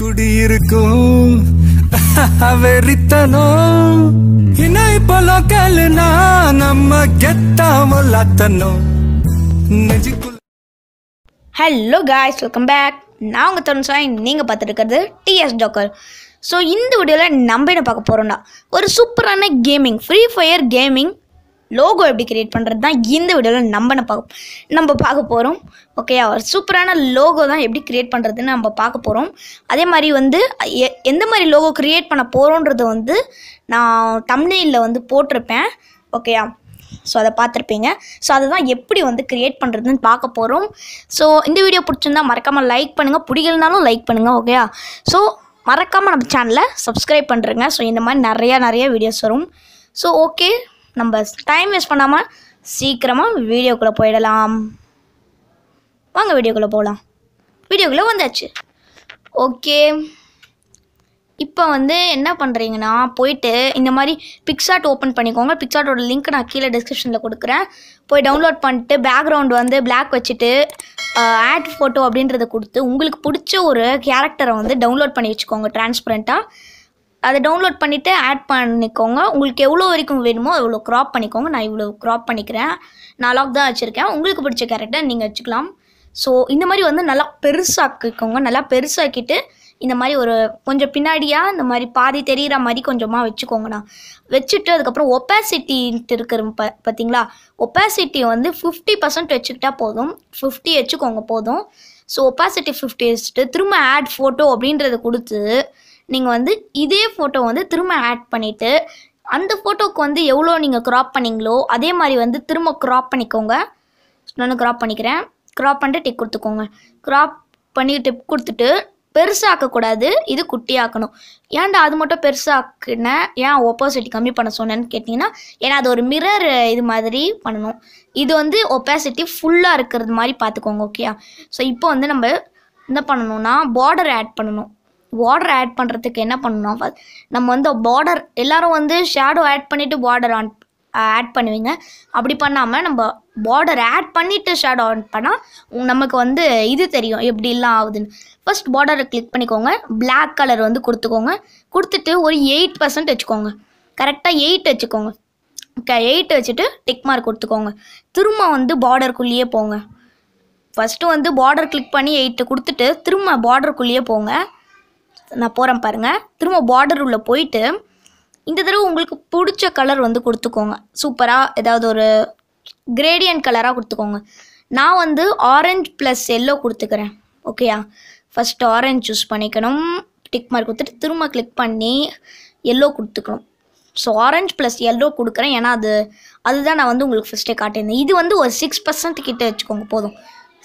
குடியிருக்கும். வெறித்தனும் இணை பலோக்கல்னா நம்ம கெத்தாமலாத்தனும் நெஞ்சுக்குள்ள ஹலோ காய்ஸ் வெல்கம் பேக் நான் உங்கள் தருண் சாய் நீங்கள் பார்த்துருக்கிறது டிஎஸ் ஜோக்கர் ஸோ இந்த வீடியோவில் நம்ம என்ன பார்க்க போகிறோம்னா ஒரு சூப்பரான gaming free fire gaming logo எப்படி கிரியேட் பண்ணுறது தான் இந்த வீடியோவில் நம்ம பார்க்க நம்ம பார்க்க போகிறோம் ஓகே ஒரு சூப்பரான லோகோ தான் எப்படி கிரியேட் பண்ணுறதுன்னு நம்ம பார்க்க போகிறோம் அதே மாதிரி வந்து எ- எந்த மாதிரி லோகோ கிரியேட் பண்ண போகிறோன்றது வந்து நான் தமிழில் வந்து போட்டிருப்பேன். ஓகேயா ஸோ அதை பார்த்துருப்பீங்க. ஸோ அதுதான் எப்படி வந்து க்ரியேட் பண்ணுறதுன்னு பார்க்க போகிறோம் ஸோ இந்த வீடியோ பிடிச்சிருந்தா மறக்காமல் லைக் பண்ணுங்கள் பிடிக்கலனாலும் லைக் பண்ணுங்கள் ஓகேயா ஸோ மறக்காமல் நம்ம சேனலை சப்ஸ்கிரைப் பண்ணுறேங்க ஸோ இந்த மாதிரி நிறையா நிறைய வீடியோஸ் வரும். ஸோ ஓகே நம்ம டைம் வேஸ்ட் பண்ணாமல் சீக்கிரமாக வீடியோக்குள்ளே போயிடலாம். வாங்க வீடியோக்குள்ளே போகலாம் வீடியோக்குள்ளே வந்தாச்சு. ஓகே இப்போ வந்து என்ன பண்ணுறீங்கன்னா போயிட்டு இந்த மாதிரி பிக்சார்ட் ஓப்பன் பண்ணிக்கோங்க. பிக்சார்ட்டோட லிங்க் நான் கீழே டிஸ்கிரிப்ஷனில் கொடுக்குறேன். போய் டவுன்லோட் பண்ணிட்டு பேக்ரவுண்ட் வந்து பிளாக் வச்சுட்டு ஆட் ஃபோட்டோ அப்படின்றத கொடுத்து உங்களுக்கு பிடிச்ச ஒரு கேரக்டரை வந்து டவுன்லோட் பண்ணி வச்சுக்கோங்க டிரான்ஸ்பரண்ட்டாக அதை டவுன்லோட் பண்ணிவிட்டு ஆட் பண்ணிக்கோங்க. உங்களுக்கு எவ்வளோ வரைக்கும் வேணுமோ அவ்வளோ க்ராப் பண்ணிக்கோங்க. நான் இவ்வளோ க்ராப் பண்ணிக்கிறேன். நான் லாக் தான் வச்சுருக்கேன். உங்களுக்கு பிடிச்ச கேரக்டர் நீங்கள் வச்சுக்கலாம். ஸோ இந்த மாதிரி வந்து நல்லா பெருசாக்கிக்கோங்க. நல்லா பெருசாக்கிட்டு இந்த மாதிரி ஒரு கொஞ்சம் பின்னாடியாக இந்த மாதிரி பாதி தெரிகிற மாதிரி கொஞ்சமாக வச்சுக்கோங்கண்ணா வச்சுட்டு அதுக்கப்புறம் ஒப்பாசிட்டின்ட்டு இருக்கிற ப பார்த்தீங்களா? ஒப்பாசிட்டி வந்து ஃபிஃப்டி பர்சன்ட் வச்சுக்கிட்டா போதும். ஃபிஃப்டி வச்சுக்கோங்க போதும். ஸோ ஒப்பாசிட்டி ஃபிஃப்டி வச்சுட்டு திரும்ப ஆட் ஃபோட்டோ அப்படின்றத கொடுத்து நீங்கள் வந்து இதே ஃபோட்டோ வந்து திரும்ப ஆட் பண்ணிவிட்டு அந்த ஃபோட்டோக்கு வந்து எவ்வளோ நீங்கள் க்ராப் பண்ணீங்களோ அதே மாதிரி வந்து திரும்ப க்ராப் பண்ணிக்கோங்க. நான் க்ராப் பண்ணிக்கிறேன். க்ராப் பண்ணிட்டு டிக் கொடுத்துக்கோங்க. க்ராப் பண்ணி டிப் கொடுத்துட்டு பெருசாக்கக்கூடாது இது குட்டியாக்கணும் ஏன்டா அது மட்டும் பெருசாக்குனேன் ஏன் ஒப்பாசிட்டி கம்மி பண்ண சொன்னேன்னு கேட்டிங்கன்னா ஏன்னா அது ஒரு மிரர் இது மாதிரி பண்ணணும். இது வந்து ஒப்பாசிட்டி ஃபுல்லாக இருக்கிறது மாதிரி பார்த்துக்கோங்க ஓகேயா ஸோ இப்போ வந்து நம்ம என்ன பண்ணணும்னா பார்டர் ஆட் பண்ணணும். பார்டர் ஆட் பண்ணுறதுக்கு என்ன பண்ணணும்? நம்ம வந்து பார்டர் எல்லாரும் வந்து ஷேடோ ஆட் பண்ணிவிட்டு பார்டர் ஆன் ஆட் பண்ணுவீங்க. அப்படி பண்ணாமல் நம்ம பார்டர் ஆட் பண்ணிவிட்டு ஷேடோ ஆன் பண்ணால் நமக்கு வந்து இது தெரியும் எப்படிலாம் ஆகுதுன்னு. ஃபஸ்ட் பார்டரை கிளிக் பண்ணிக்கோங்க. பிளாக் கலர் வந்து கொடுத்துக்கோங்க. கொடுத்துட்டு ஒரு எயிட் பர்சன்ட் வச்சுக்கோங்க. கரெக்டாக எயிட் வச்சுக்கோங்க. ஓகே எயிட் வச்சுட்டு டிக் மார்க் கொடுத்துக்கோங்க. திரும்ப வந்து பார்டருக்குள்ளேயே போங்க. ஃபஸ்ட்டு வந்து பார்டர் கிளிக் பண்ணி எயிட்டு கொடுத்துட்டு திரும்ப பார்டருக்குள்ளேயே போங்க. நான் போகிறேன் பாருங்கள் திரும்ப பார்டர் உள்ளே போயிட்டு இந்த தடவை உங்களுக்கு பிடிச்ச கலர் வந்து கொடுத்துக்கோங்க. சூப்பராக ஏதாவது ஒரு கிரேடியன்ட் கலராக கொடுத்துக்கோங்க. நான் வந்து ஆரஞ்சு ப்ளஸ் எல்லோ கொடுத்துக்கிறேன். ஓகேயா ஃபஸ்ட்டு ஆரஞ்சு சூஸ் பண்ணிக்கணும். டிக் மார்க் கொடுத்துட்டு திரும்ப கிளிக் பண்ணி எல்லோ கொடுத்துக்கணும். ஸோ ஆரஞ்சு ப்ளஸ் எல்லோ கொடுக்குறேன். ஏன்னா அது அதுதான் நான் வந்து உங்களுக்கு ஃபஸ்ட்டே காட்டியிருந்தேன். இது வந்து ஒரு சிக்ஸ் பர்சன்ட் கிட்டே வச்சுக்கோங்க போதும்.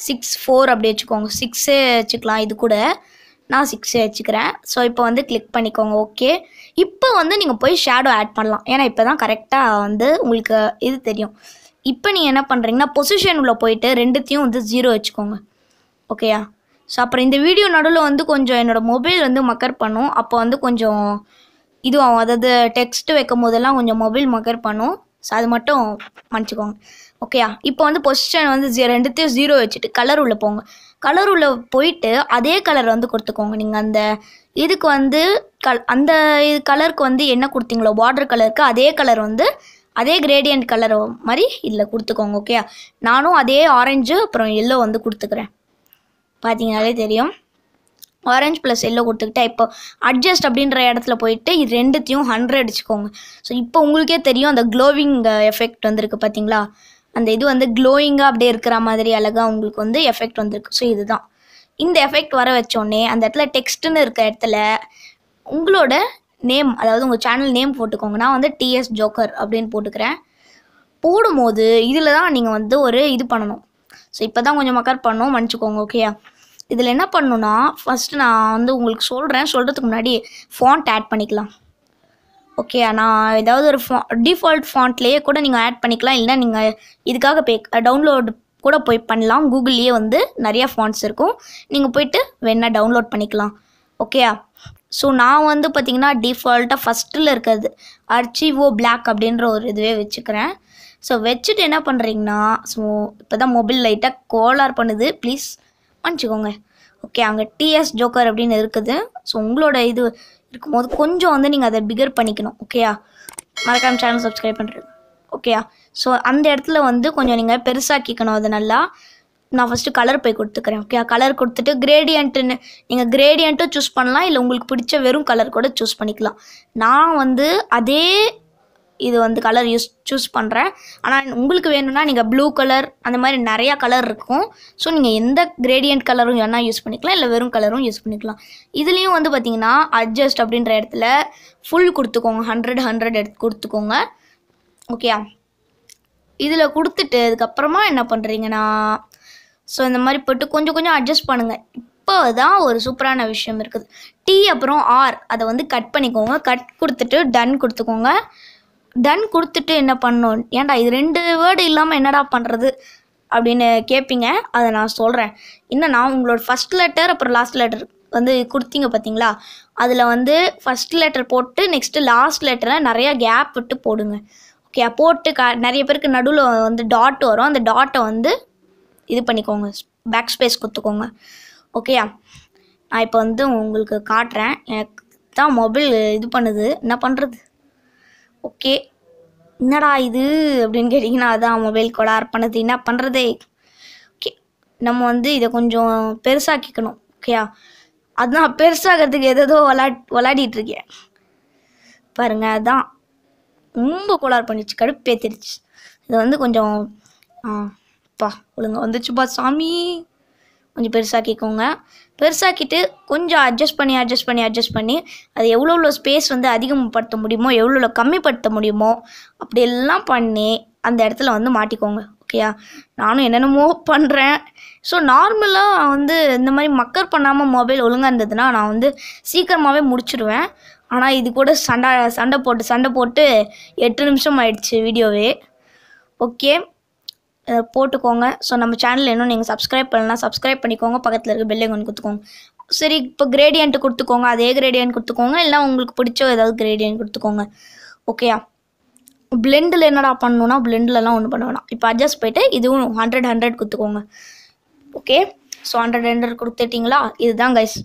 சிக்ஸ் ஃபோர் அப்படி வச்சுக்கோங்க. சிக்ஸே வச்சுக்கலாம் இது கூட. நான் சிக்ஸ் வச்சுக்கிறேன். ஸோ இப்போ வந்து கிளிக் பண்ணிக்கோங்க ஓகே இப்போ வந்து நீங்கள் போய் ஷேடோ ஆட் பண்ணலாம். ஏன்னா இப்போ தான் கரெக்டாக வந்து உங்களுக்கு இது தெரியும். இப்போ நீங்கள் என்ன பண்ணுறீங்கன்னா பொசிஷன் உள்ள போயிட்டு ரெண்டுத்தையும் வந்து ஜீரோ வச்சுக்கோங்க. ஓகேயா ஸோ அப்புறம் இந்த வீடியோ நடுவில் வந்து கொஞ்சம் என்னோடய மொபைல் வந்து மக்கர் பண்ணும். அப்போ வந்து கொஞ்சம் இதுவாகும். அதாவது டெக்ஸ்ட் வைக்கும் போதெல்லாம் கொஞ்சம் மொபைல் மக்கர் பண்ணும். ஸோ அது மட்டும் மன்னிச்சுக்கோங்க. ஓகேயா இப்போ வந்து பொசிஷன் வந்து ரெண்டுத்தையும் ஜீரோ வச்சுட்டு கலர் உள்ளே போங்க. கலர் உள்ளே போயிட்டு அதே கலர் வந்து கொடுத்துக்கோங்க. நீங்கள் அந்த இதுக்கு வந்து கல் அந்த இது கலருக்கு வந்து என்ன கொடுத்தீங்களோ பார்டர் கலருக்கு அதே கலர் வந்து அதே கிரேடியன்ட் கலர் மாதிரி இதில் கொடுத்துக்கோங்க ஓகேயா நானும் அதே ஆரஞ்சு அப்புறம் எல்லோ வந்து கொடுத்துக்கிறேன். பார்த்தீங்கனாலே தெரியும். ஆரஞ்சு ப்ளஸ் எல்லோ கொடுத்துக்கிட்டா இப்போ அட்ஜஸ்ட் அப்படின்ற இடத்துல போயிட்டு இது ரெண்டுத்தையும் ஹண்ட்ரட் அடிச்சுக்கோங்க ஸோ இப்போ உங்களுக்கே தெரியும் அந்த க்ளோவிங் எஃபெக்ட் வந்திருக்கு பார்த்தீங்களா அந்த இது வந்து க்ளோயிங்காக அப்படியே இருக்கிற மாதிரி அழகாக உங்களுக்கு வந்து எஃபெக்ட் வந்திருக்கு. ஸோ இதுதான். இந்த எஃபெக்ட் வர வச்சோடனே அந்த இடத்துல டெக்ஸ்ட்டுன்னு இருக்க இடத்துல உங்களோட நேம் அதாவது உங்கள் சேனல் நேம் போட்டுக்கோங்க. நான் வந்து டிஎஸ் ஜோக்கர் அப்படின்னு போட்டுக்கிறேன். போடும்போது இதில் தான் நீங்கள் வந்து ஒரு இது பண்ணணும். ஸோ இப்போ தான் கொஞ்சம் மக்கர் பண்ணோம். மன்னிச்சுக்கோங்க ஓகேயா இதில் என்ன பண்ணணும்னா ஃபஸ்ட்டு நான் வந்து உங்களுக்கு சொல்கிறேன் சொல்கிறதுக்கு முன்னாடி ஃபாண்ட் ஆட் பண்ணிக்கலாம். ஓகே நான் ஏதாவது ஒரு ஃபா டிஃபால்ட் ஃபாண்ட்லேயே கூட நீங்கள் ஆட் பண்ணிக்கலாம். இல்லை நீங்கள் இதுக்காக பே டவுன்லோட் கூட போய் பண்ணலாம். கூகுள்லேயே வந்து நிறையா ஃபாண்ட்ஸ் இருக்கும். நீங்கள் போயிட்டு வேணால் டவுன்லோட் பண்ணிக்கலாம். ஓகேயா ஸோ நான் வந்து பார்த்தீங்கன்னா டிஃபால்ட்டாக ஃபஸ்ட்டில் இருக்கிறது அர்ச்சிவோ பிளாக் அப்படின்ற ஒரு இதுவே வச்சுக்கிறேன். ஸோ வச்சுட்டு என்ன பண்ணுறீங்கன்னா ஸோ இப்போ தான் மொபைல் லைட்டாக கோலார் பண்ணுது. ப்ளீஸ் மன்னிச்சிக்கோங்க. ஓகே அங்கே டிஎஸ் ஜோக்கர் அப்படின்னு இருக்குது. ஸோ உங்களோட இது இருக்கும்போது கொஞ்சம் வந்து நீங்கள் அதை பிகர் பண்ணிக்கணும் ஓகேயா மறக்காமல் சேனல் சப்ஸ்கிரைப் பண்ணுறது ஓகேயா ஸோ அந்த இடத்துல வந்து கொஞ்சம் நீங்கள் பெருசாக்கிக்கணும் அது நல்லா. நான் ஃபஸ்ட்டு கலர் போய் கொடுத்துக்கிறேன் ஓகே கலர் கொடுத்துட்டு கிரேடியண்ட்டுன்னு நீங்கள் கிரேடியண்ட்டும் சூஸ் பண்ணலாம் இல்லை உங்களுக்கு பிடிச்ச வெறும் கலர் கூட சூஸ் பண்ணிக்கலாம். நான் வந்து அதே இது வந்து கலர் யூஸ் சூஸ் பண்ணுறேன் ஆனால் உங்களுக்கு வேணும்னா நீங்கள் ப்ளூ கலர் அந்த மாதிரி நிறையா கலர் இருக்கும். ஸோ நீங்கள் எந்த கிரேடியன்ட் கலரும் வேணால் யூஸ் பண்ணிக்கலாம் இல்லை வெறும் கலரும் யூஸ் பண்ணிக்கலாம். இதுலேயும் வந்து பார்த்தீங்கன்னா அட்ஜஸ்ட் அப்படின்ற இடத்துல ஃபுல் கொடுத்துக்கோங்க. ஹண்ட்ரட் ஹண்ட்ரட் எடுத்து கொடுத்துக்கோங்க. ஓகேயா இதில் கொடுத்துட்டு அதுக்கப்புறமா என்ன பண்ணுறீங்கன்னா ஸோ இந்த மாதிரி போட்டு கொஞ்சம் கொஞ்சம் அட்ஜஸ்ட் பண்ணுங்கள் இப்போ தான் ஒரு சூப்பரான விஷயம் இருக்குது. டி அப்புறம் ஆர் அதை வந்து கட் பண்ணிக்கோங்க. கட் கொடுத்துட்டு டன் கொடுத்துக்கோங்க. டன் கொடுத்துட்டு என்ன பண்ணணும் ஏன்டா இது ரெண்டு வேர்டு இல்லாமல் என்னடா பண்ணுறது அப்படின்னு கேட்பீங்க அதை நான் சொல்கிறேன் என்னன்னா உங்களோட ஃபஸ்ட் லெட்டர் அப்புறம் லாஸ்ட் லெட்டர் வந்து கொடுத்தீங்க பார்த்தீங்களா அதில் வந்து ஃபஸ்ட் லெட்டர் போட்டு நெக்ஸ்ட்டு லாஸ்ட் லெட்டரை நிறையா கேப் விட்டு போடுங்க. ஓகே போட்டு க நிறைய பேருக்கு நடுவில் வந்து டாட் வரும். அந்த டாட்டை வந்து இது பண்ணிக்கோங்க. பேக் ஸ்பேஸ் கொடுத்துக்கோங்க ஓகேயா நான் இப்போ வந்து உங்களுக்கு காட்டுறேன். எனக்கு தான் மொபைல் இது பண்ணுது. என்ன பண்ணுறது ஓகே. என்னடா இது? அப்படின்னு கேட்டிங்கன்னா அதான் மொபைல் கோளாறு பண்ணது என்ன பண்ணுறதே ஓகே. நம்ம வந்து இதை கொஞ்சம் பெருசாக்கிக்கணும். ஓகேயா? அதான் பெருசாகிறதுக்கு எதோ விளா விளாடிட்டு இருக்கேன் பாருங்க அதான் ரொம்ப கோளாறு பண்ணிச்சு கடுப்பேத்திருச்சு. இது வந்து கொஞ்சம் ஆ பா ஒழுங்கா வந்துச்சுப்பா சாமி. கொஞ்சம் பெருசாக்கிக்கோங்க. பெருசாக்கிட்டு கொஞ்சம் அட்ஜஸ்ட் பண்ணி அட்ஜஸ்ட் பண்ணி அட்ஜஸ்ட் பண்ணி அது எவ்வளோ எவ்வளோ ஸ்பேஸ் வந்து அதிகப்படுத்த முடியுமோ எவ்வளோ எவ்வளோ கம்மிப்படுத்த முடியுமோ அப்படியெல்லாம் பண்ணி அந்த இடத்துல வந்து மாட்டிக்கோங்க ஓகேயா நானும் என்னென்னமோ பண்ணுறேன் ஸோ நார்மலாக வந்து இந்த மாதிரி மக்கர் பண்ணாமல் மொபைல் ஒழுங்காக இருந்ததுன்னா நான் வந்து சீக்கிரமாகவே முடிச்சிடுவேன் ஆனால் இது கூட சண்டை சண்டை போட்டு சண்டை போட்டு எட்டு நிமிஷம் ஆயிடுச்சு வீடியோவே ஓகே போட்டுக்கோங்க. ஸோ நம்ம சேனல் இன்னும் நீங்கள் சப்ஸ்கிரைப் பண்ணலாம் சப்ஸ்கிரைப் பண்ணிக்கோங்க. பக்கத்தில் இருக்க பெல்லை கொடுத்துக்கோங்க. சரி இப்போ கிரேடியன்ட் கொடுத்துக்கோங்க. அதே கிரேடியன்ட் கொடுத்துக்கோங்க. இல்லை உங்களுக்கு பிடிச்ச ஏதாவது கிரேடியன்ட் கொடுத்துக்கோங்க. ஓகேயா பிளெண்டில் என்னடா பண்ணணும்னா பிளெண்ட்லலாம் ஒன்று பண்ண வேணாம். இப்போ அட்ஜஸ்ட் போயிட்டு இதுவும் ஹண்ட்ரட் ஹண்ட்ரட் கொடுத்துக்கோங்க. ஓகே ஸோ ஹண்ட்ரட் ஹண்ட்ரட் கொடுத்துட்டிங்களா? இதுதான் கைஸ்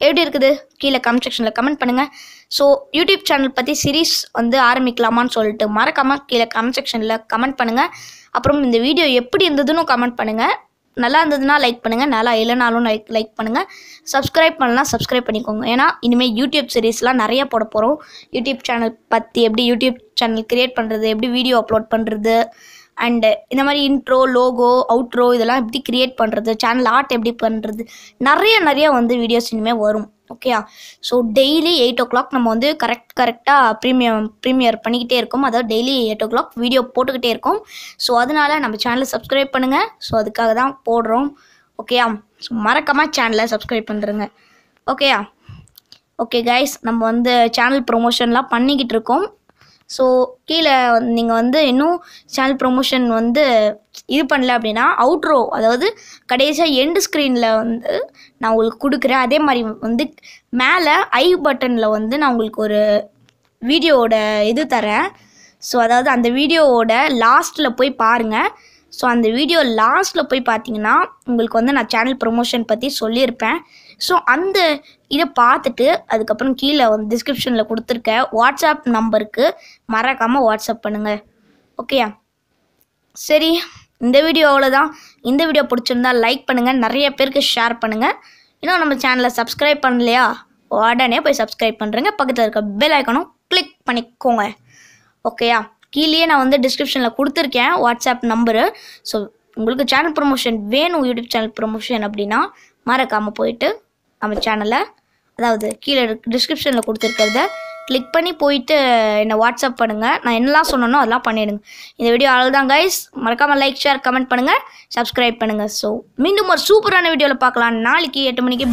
எப்படி இருக்குது? கீழே கமெண்ட் செக்ஷனில் கமெண்ட் பண்ணுங்கள் ஸோ யூடியூப் சேனல் பற்றி சீரீஸ் வந்து ஆரம்பிக்கலாமான்னு சொல்லிட்டு மறக்காமல் கீழே கமெண்ட் செக்ஷனில் கமெண்ட் பண்ணுங்கள் அப்புறம் இந்த வீடியோ எப்படி இருந்ததுன்னு கமெண்ட் பண்ணுங்கள் நல்லா இருந்ததுன்னா லைக் பண்ணுங்கள் நல்லா இல்லைனாலும் லைக் லைக் பண்ணுங்கள் சப்ஸ்கிரைப் பண்ணலாம் சப்ஸ்கிரைப் பண்ணிக்கோங்க. ஏன்னா இனிமேல் யூடியூப் சீரீஸ்லாம் நிறைய போட போகிறோம் யூடியூப் சேனல் பற்றி எப்படி யூடியூப் சேனல் க்ரியேட் பண்ணுறது எப்படி வீடியோ அப்லோட் பண்ணுறது அண்டு இந்த மாதிரி இன்ட்ரோ லோகோ அவுட்ரோ இதெல்லாம் எப்படி கிரியேட் பண்ணுறது சேனல் ஆர்ட் எப்படி பண்ணுறது நிறைய நிறைய வந்து வீடியோஸ் இனிமேல் வரும். ஓகேயா so daily eight o'clock நம்ம வந்து கரெக்ட் கரெக்டாக ப்ரீமியம் ப்ரீமியர் பண்ணிக்கிட்டே இருக்கோம். அதாவது daily eight o'clock video போட்டுக்கிட்டே இருக்கோம். ஸோ அதனால் நம்ம சேனலை சப்ஸ்கிரைப் பண்ணுங்கள் ஸோ அதுக்காக தான் போடுறோம். ஓகேயா ஸோ மறக்காமல் சேனலை சப்ஸ்கிரைப் பண்ணுறேங்க ஓகேயா ஓகே கைஸ் நம்ம வந்து சேனல் ப்ரொமோஷன்லாம் பண்ணிக்கிட்டு இருக்கோம். ஸோ கீழே நீங்கள் வந்து இன்னும் சேனல் ப்ரொமோஷன் வந்து இது பண்ணல அப்படின்னா அவுட்ரோ அதாவது கடைசியாக எண்டு ஸ்க்ரீனில் வந்து நான் உங்களுக்கு கொடுக்குறேன். அதே மாதிரி வந்து மேலே ஐ பட்டனில் வந்து நான் உங்களுக்கு ஒரு வீடியோவோட இது தரேன். ஸோ அதாவது அந்த வீடியோவோட லாஸ்ட்டில் போய் பாருங்கள் ஸோ அந்த வீடியோ லாஸ்ட்டில் போய் பார்த்தீங்கன்னா உங்களுக்கு வந்து நான் சேனல் ப்ரொமோஷன் பற்றி சொல்லியிருப்பேன். ஸோ அந்த இதை பார்த்துட்டு அதுக்கப்புறம் கீழே வந்து டிஸ்கிரிப்ஷனில் கொடுத்துருக்க வாட்ஸ்அப் நம்பருக்கு மறக்காமல் வாட்ஸ்அப் பண்ணுங்கள் ஓகேயா சரி இந்த வீடியோ அவ்வளோதான் இந்த வீடியோ பிடிச்சிருந்தா லைக் பண்ணுங்கள் நிறைய பேருக்கு ஷேர் பண்ணுங்கள் இன்னும் நம்ம சேனலை சப்ஸ்கிரைப் பண்ணலையா? உடனே போய் சப்ஸ்கிரைப் பண்ணுறேங்க பக்கத்தில் இருக்க பெல் ஐக்கனும் கிளிக் பண்ணிக்கோங்க. ஓகேயா கீழேயே நான் வந்து டிஸ்கிரிப்ஷனில் கொடுத்துருக்கேன் வாட்ஸ்அப் நம்பரு ஸோ உங்களுக்கு சேனல் ப்ரொமோஷன் வேணும் யூடியூப் சேனல் ப்ரொமோஷன் அப்படின்னா மறக்காமல் போயிட்டு நம்ம சேனலை அதாவது கீழே டிஸ்கிரிப்ஷனில் கொடுத்துருக்கிறத கிளிக் பண்ணி போயிட்டு என்னை வாட்ஸ்அப் பண்ணுங்கள் நான் என்னெல்லாம் சொன்னனோ அதெல்லாம் பண்ணிடுங்க. இந்த வீடியோ அவ்வளோதான் கைஸ் மறக்காமல் லைக் ஷேர் கமெண்ட் பண்ணுங்கள் சப்ஸ்கிரைப் பண்ணுங்கள் ஸோ மீண்டும் ஒரு சூப்பரான வீடியோவில் பார்க்கலாம். நாளைக்கு எட்டு மணிக்கு.